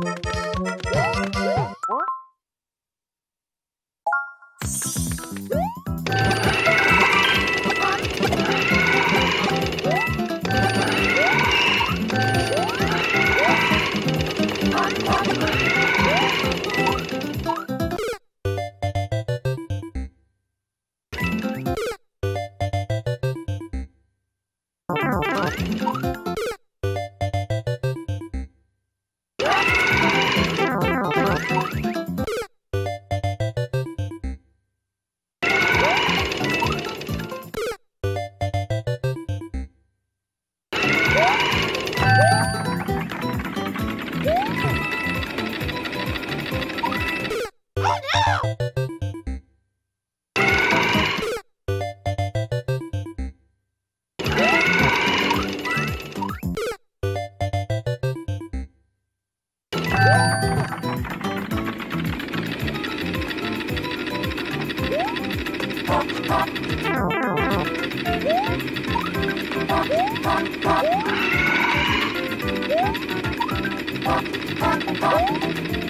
Woo! Thank you.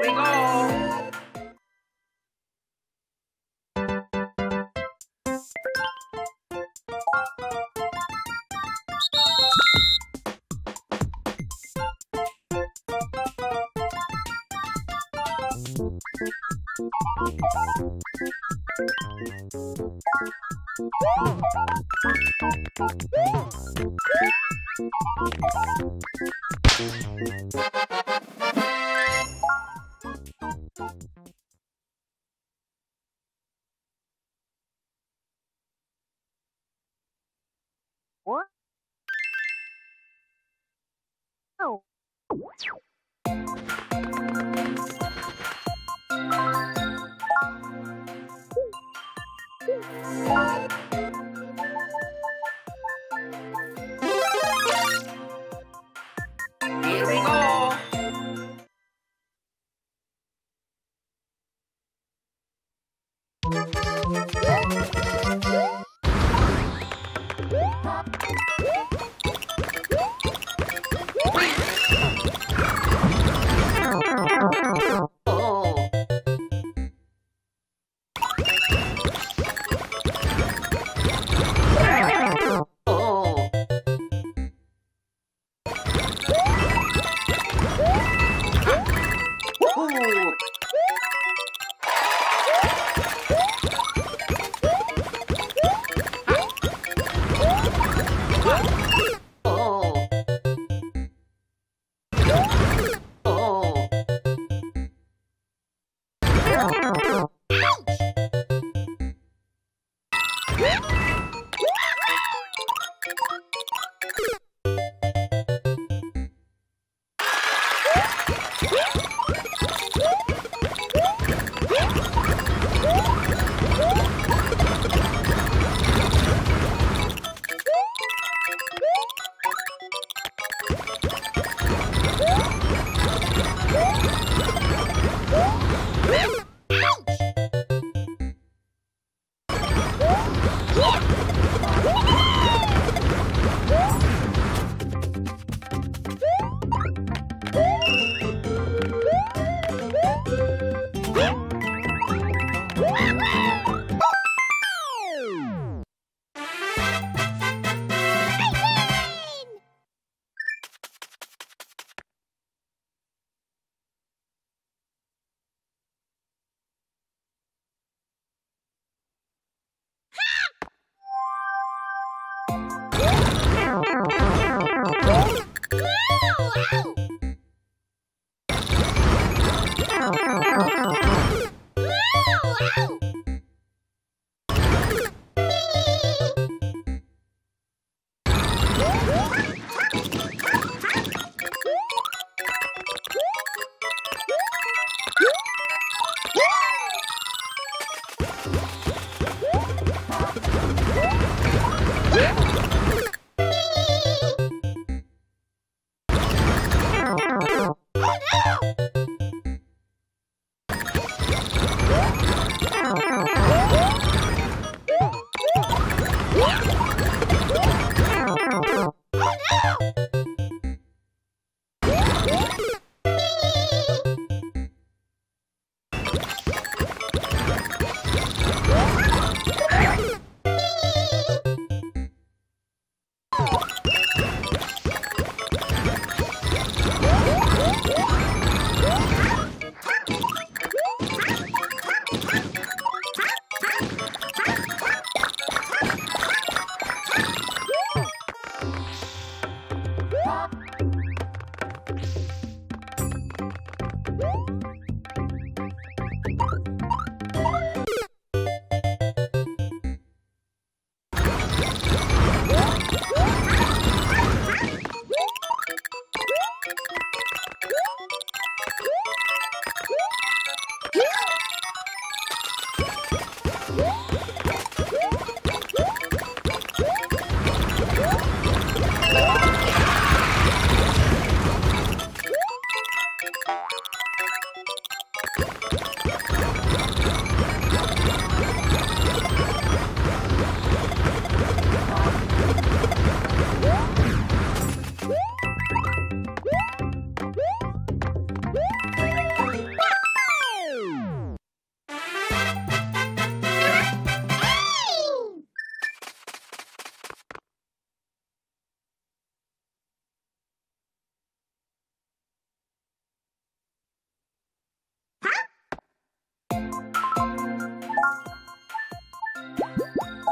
we go. Woo! Não. Here we go. Wow!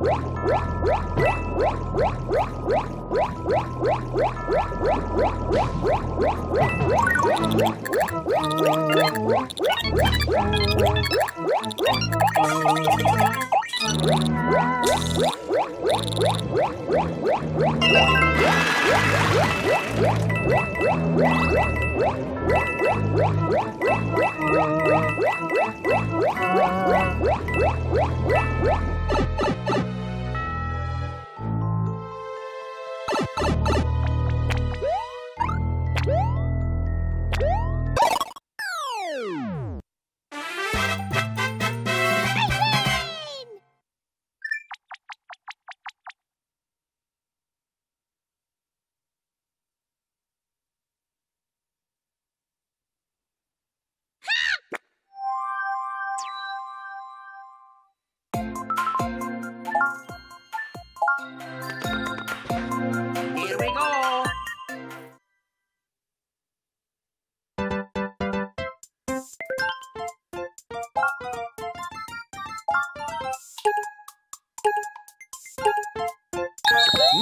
Rock, rock,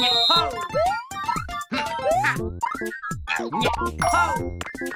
Nhật Hô! Nhật Hô!